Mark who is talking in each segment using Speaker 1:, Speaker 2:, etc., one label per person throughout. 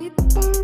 Speaker 1: Wherever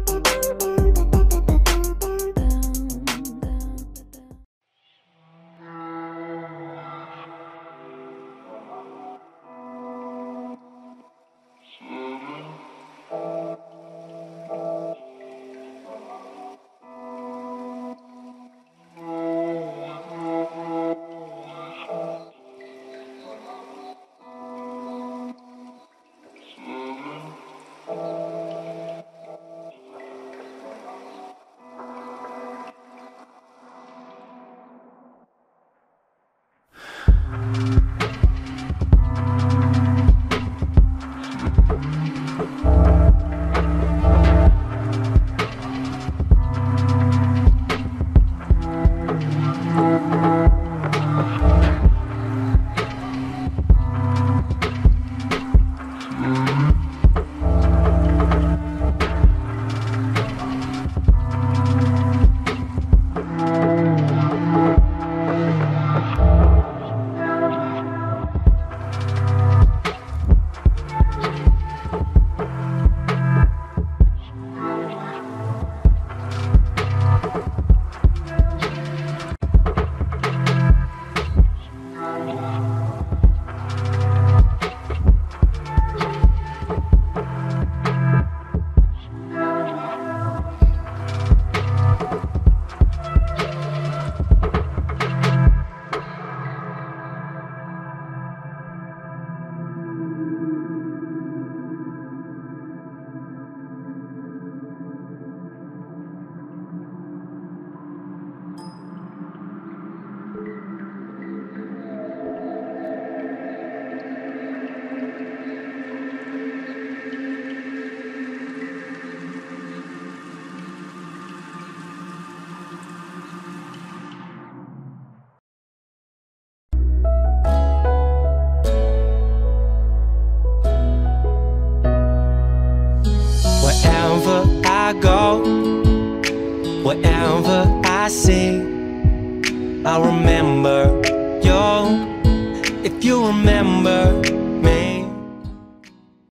Speaker 1: I go, wherever I see, I remember you. If you remember